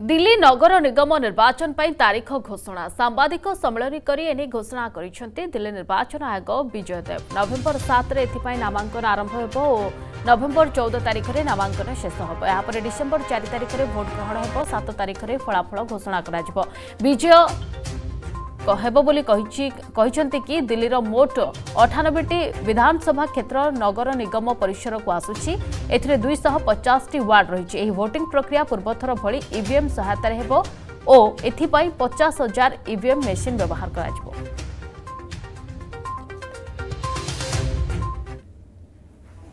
ଦିଲ୍ଲୀ ନଗର ନିଗମ ନିର୍ବାଚନ ପାଇଁ ତାରିଖ ଘୋଷଣା ସାମ୍ବାଦିକ ସମ୍ମିଳନୀ କରି ଏନେଇ ଘୋଷଣା କରିଛନ୍ତି ଦିଲ୍ଲୀ ନିର୍ବାଚନ ଆୟୋଗ ବିଜୟ ଦେବ ନଭେମ୍ବର ସାତରେ ଏଥିପାଇଁ ନାମାଙ୍କନ ଆରମ୍ଭ ହେବ ଓ ନଭେମ୍ବର ଚଉଦ ତାରିଖରେ ନାମାଙ୍କନ ଶେଷ ହେବ ଏହାପରେ ଡିସେମ୍ବର ଚାରି ତାରିଖରେ ଭୋଟ ଗ୍ରହଣ ହେବ ସାତ ତାରିଖରେ ଫଳାଫଳ ଘୋଷଣା କରାଯିବ ବିଜୟ ହେବ ବୋଲି କହିଛି କହିଛନ୍ତି କି ଦିଲ୍ଲୀର ମୋଟ ଅଠାନବେଟି ବିଧାନସଭା କ୍ଷେତ୍ର ନଗର ନିଗମ ପରିସରକୁ ଆସୁଛି ଏଥିରେ ଦୁଇଶହ ପଚାଶଟି ୱାର୍ଡ ରହିଛି ଏହି ଭୋଟିଂ ପ୍ରକ୍ରିୟା ପୂର୍ବଥର ଭଳି ଇଭିଏମ୍ ସହାୟତାରେ ହେବ ଓ ଏଥିପାଇଁ ପଚାଶ ହଜାର ଇଭିଏମ୍ ମେସିନ୍ ବ୍ୟବହାର କରାଯିବ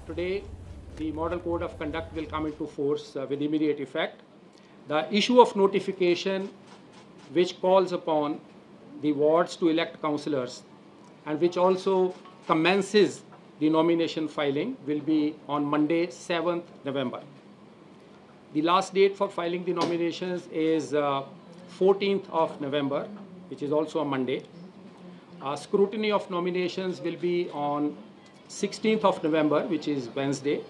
Today, the Model Code of Conduct will come into force uh, with immediate effect. The issue of notification, which calls upon the wards to elect councillors and which also commences the nomination filing, will be on Monday, 7th November. The last date for filing the nominations is uh, 14th of November, which is also a Monday. Uh, scrutiny of nominations will be on 16th of November, which is Wednesday.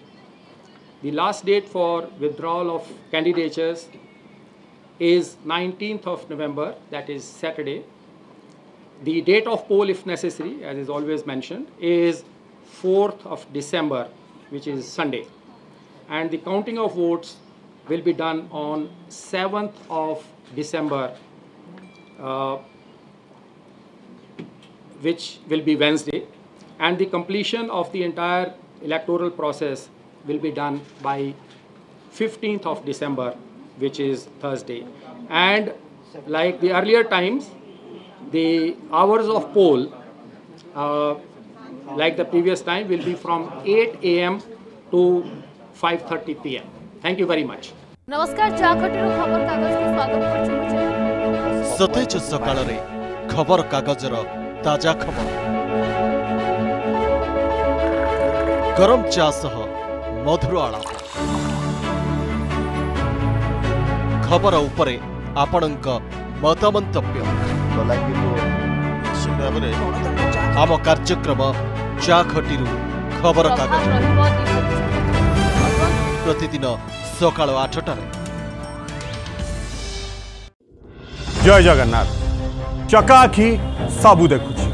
The last date for withdrawal of candidatures is 19th of November, that is Saturday. The date of poll, if necessary, as is always mentioned, is 4th of December, which is Sunday. And the counting of votes will be done on 7th of December, uh, which will be Wednesday. And the completion of the entire electoral process will be done by 15th of December, which is Thursday. And like the earlier times, The hours of poll, uh, like the previous time, will be from 8 a.m. to 5.30 p.m. Thank you very much. नमस्कार जाखटिरो खबर कागज़ को स्वागत करछु मुझे सतेज सकाळ रे खबर कागज़ रो ताज़ा खबर गरम चा सह मधुर आलाप खबर उपरे आपणक ଭାବରେ ଆମ କାର୍ଯ୍ୟକ୍ରମ ଚା ଖଟିରୁ ଖବର କାଗଜ ପ୍ରଭାତ ରହିବ ଦିନ ପ୍ରତିଦିନ ସକାଳ ଆଠଟାରେ ଜୟ ଜଗନ୍ନାଥ ଚକାଆଖି ସବୁ ଦେଖୁଛି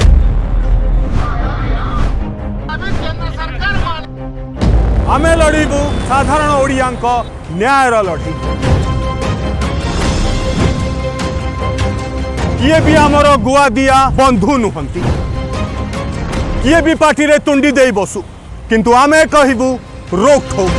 ଆମେ ଲଢ଼ିବୁ ସାଧାରଣ ଓଡ଼ିଆଙ୍କ ନ୍ୟାୟର ଲଢ଼େଇ किए भी आमर गुआ दिया बंधु नुहति। किए भी पार्टी तुंडी दे बसु। किंतु आमे कहबू रोकठोक